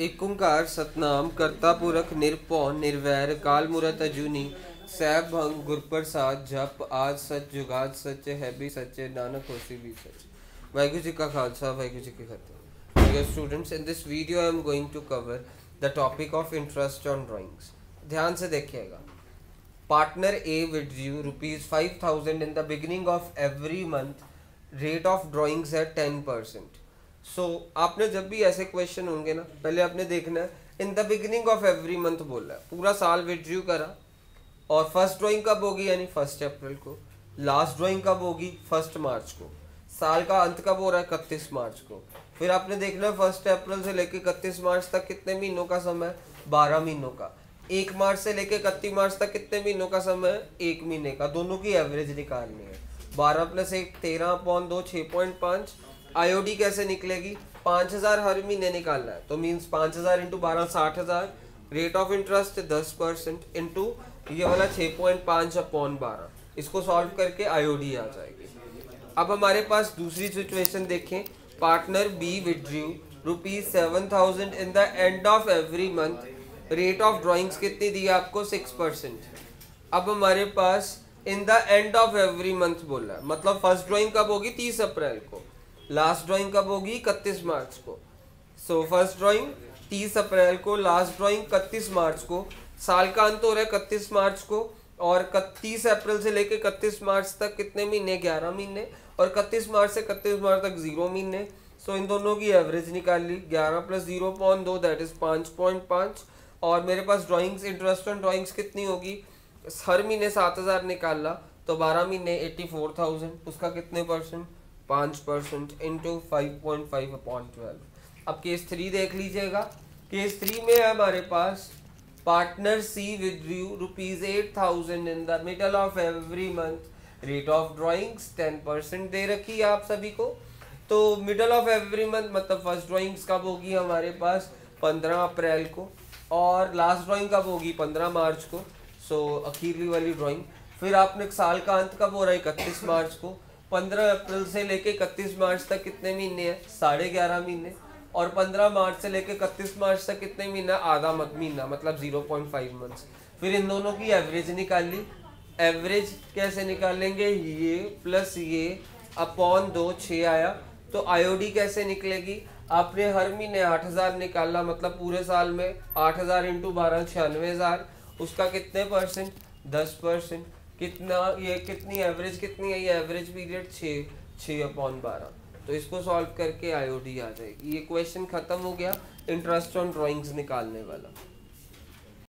एक ओंकार सतनाम करता पुरख निरपौन निर्वैर काल मूरत अजूनी। सैब भंग गुरप्रसाद जप आज सच जुगाद सच है भी सच्चे नानक होसी भी सच। वाहिगुरु जी का खालसा, वाहिगुरु जी की फतेह। Dear students in this video I am going to cover the topic of interest on drawings ध्यान से देखिएगा। Partner A withdrew rupees five thousand in the beginning of every month rate of drawings है ten percent so so, आपने जब भी ऐसे question होंगे ना पहले आपने देखना है in the beginning of every month बोला है। पूरा साल विड्रू करा। और फ़र्स्ट ड्राइंग कब होगी यानी फ़र्स्ट अप्रैल को? लास्ट ड्राइंग कब होगी? फ़र्स्ट मार्च को। साल का अंत कब हो रहा है? इकतीस मार्च को। फिर आपने देखना है फ़र्स्ट अप्रैल से लेकर इकतीस मार्च तक कितने महीनों का समय बारह महीनों का। एक मार्च से लेकर इकतीस मार्च तक कितने महीनों का समय एक महीने का। दोनों की एवरेज निकालनी है। बारह प्लस एक तेरह पॉइंट दो छः पॉइंट पाँच। आईओडी कैसे निकलेगी? पाँच हज़ार हर महीने निकालना है। तो मीन्स पाँच हज़ार इंटू बारह, साठ हज़ार। रेट ऑफ़ इंटरेस्ट दस परसेंट इंटू ये वाला छः पॉइंट पाँच अपॉन बारह। इसको सॉल्व करके आईओडी आ जाएगी। अब हमारे पास दूसरी सिचुएशन देखें। Partner B withdrew rupees seven thousand in the end of every month rate of drawings कितनी दी आपको? सिक्स परसेंट अब हमारे पास in the end of every month बोला मतलब फ़र्स्ट ड्राइंग कब होगी? तीस अप्रैल को। लास्ट ड्राइंग कब होगी? इकतीस मार्च को। सो फ़र्स्ट ड्राइंग तीस अप्रैल को। लास्ट ड्राइंग इकतीस मार्च को। साल का अंत हो रहा है इकतीस मार्च को और तीस अप्रैल से लेकर इकतीस मार्च तक कितने महीने? ग्यारह महीने। और इकतीस मार्च से इकतीस मार्च तक ज़ीरो महीने। सो इन दोनों की एवरेज निकाल ली। ग्यारह प्लस ज़ीरो पॉइंट दो दैट इज़ पाँच पॉइंट पाँच। और मेरे पास ड्राइंग्स इंटरेस्ट ऑन ड्राइंग्स कितनी होगी? हर महीने सात हज़ार निकाला तो बारह महीने एट्टी फोर थाउज़ेंड उसका कितने परसेंट पाँच percent into five point five upon twelve अब केस थ्री देख लीजिएगा। केस थ्री में है हमारे पास partner C withdrew rupees eight thousand in the middle of every month rate of drawings ten percent दे रखी है आप सभी को। तो मिडल ऑफ़ एवरी मंथ मतलब फ़र्स्ट ड्राइंग्स कब होगी हमारे पास? पंद्रह अप्रैल को। और लास्ट ड्राइंग कब होगी? पंद्रह मार्च को। सो so, अखीरली वाली ड्राइंग फिर आपने साल का अंत कब हो रहा है? इकतीस मार्च को। पंद्रह अप्रैल से लेके इकतीस मार्च तक कितने महीने हैं? साढ़े ग्यारह महीने। और पंद्रह मार्च से लेके इकतीस मार्च तक कितने महीना? आधा महीना मतलब ज़ीरो पॉइंट फाइव मंथ्स। फिर इन दोनों की एवरेज निकाल। ली एवरेज कैसे निकालेंगे? ये प्लस ये अपॉन दो छ आया। तो आईओडी कैसे निकलेगी? आपने हर महीने आठ हज़ार निकाला मतलब पूरे साल में आठ हज़ार इंटू बारह, छियानवे हज़ार। उसका कितने परसेंट दस परसेंट कितना, ये कितनी एवरेज कितनी है? ये एवरेज पीरियड छः छः अपॉन बारह। तो इसको सॉल्व करके आईओडी आ जाएगी। ये क्वेश्चन खत्म हो गया। इंटरेस्ट ऑन ड्राइंग्स निकालने वाला।